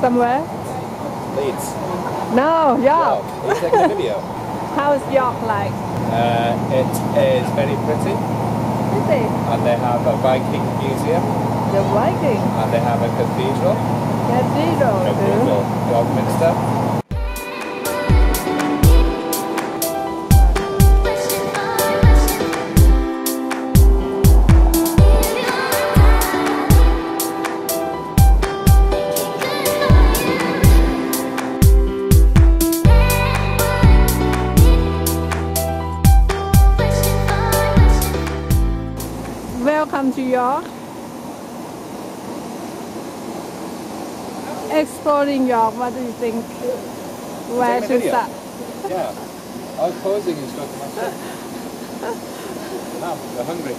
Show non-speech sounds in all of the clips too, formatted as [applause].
somewhere. Leeds. No, York. Taking a [laughs] video? How is York like? Uh, it is very pretty, Is it and they have a Viking museum, the Viking and they have a cathedral, cathedral? cathedral, York Minster. Welcome to York. Exploring York, what do you think? Where to start? [laughs] Yeah. I was posing stuff myself. now, they're hungry.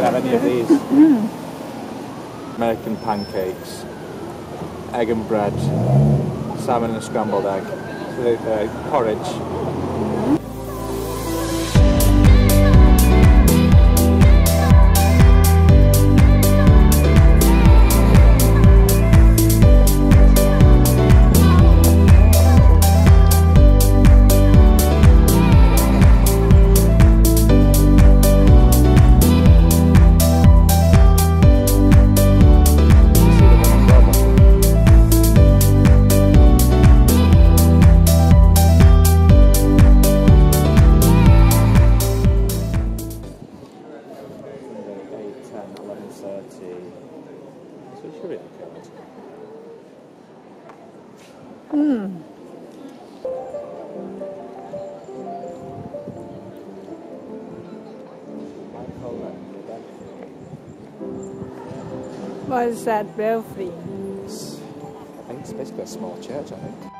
Have any of these. [laughs] American pancakes, egg and bread, salmon and scrambled egg, uh, porridge. So it should be okay. What is that belfry? I think it's basically a small church, I think.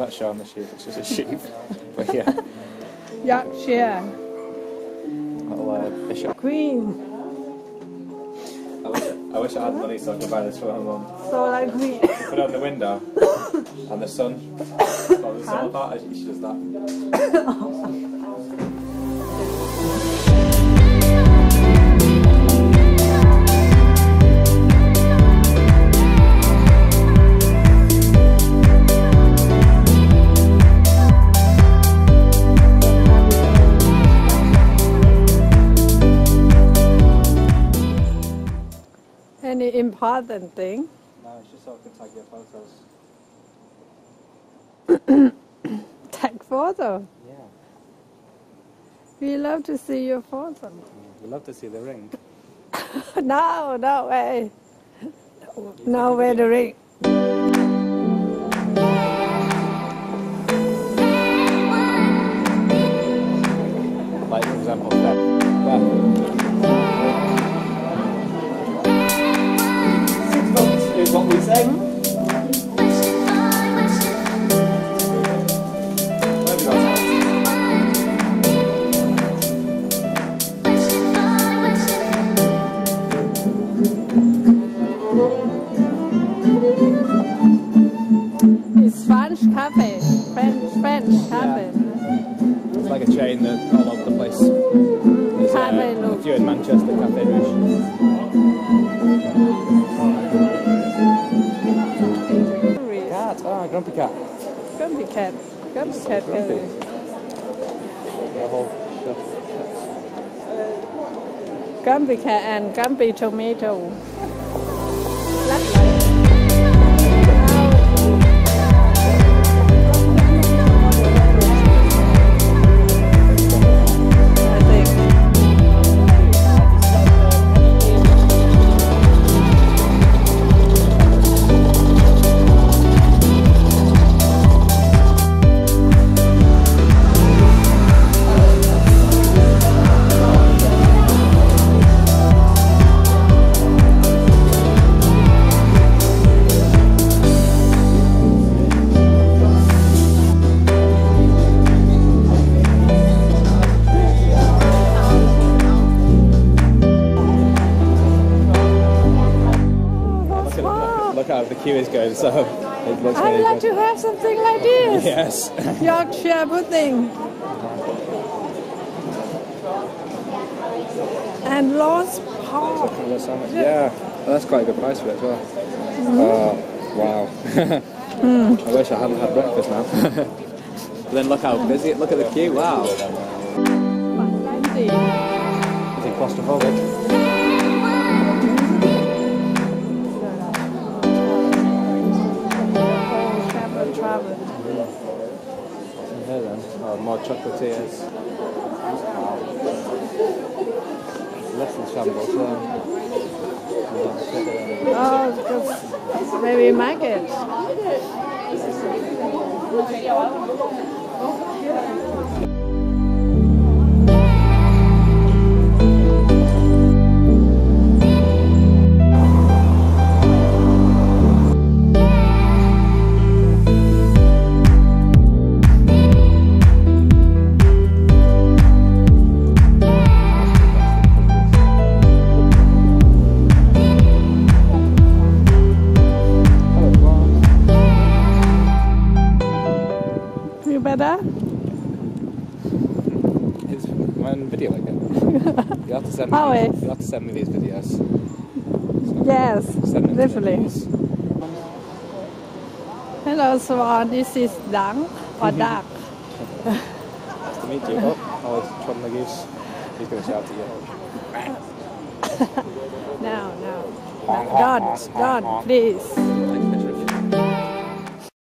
It's not, Yorkshire. it's not showing the sheep, it's just a sheep. [laughs] but yeah, Yorkshire. little uh, bishop. Queen. I wish, I wish I had money so I could buy this for my mum. So like queen. Put it on the window, and the sun. [coughs] The sun she does that. [coughs] [coughs] important thing? No, it's just so I can tag your photos. Take photo. Yeah. We love to see your photo. We'd love to see the ring. [laughs] no, no way. [laughs] No way to ring. It's French cafe. French, French cafe. It's like a chain that all over the place. There's Cafe uh, look. a few in Manchester, Cafe Rouge. Cat, ah, Grumpy Cat. Grumpy cat. Grumpy cat. grumpy. cafe. The whole stuff. Grumpy cat and grumpy tomato. So it looks I really like good. to have something like this. Yes. [laughs] Yorkshire pudding. And roast pork. yeah, well, that's quite a good price for it as well. Oh, wow. [laughs] I wish I hadn't had breakfast now. [laughs] but then look how busy, look at the queue, wow. Is he claustrophobic? Chocolatiers. Less than shambles, yeah. Oh, maybe market. One video like? You [laughs] have to send me. Always. You have to send me these videos. Yes, them to definitely. Hello, Swan. Uh, this is Dang or mm-hmm. Duck. Nice to meet you. Oh, oh, it's the goose. He's going to shout at you. [laughs] No, no. Don't, don't, please.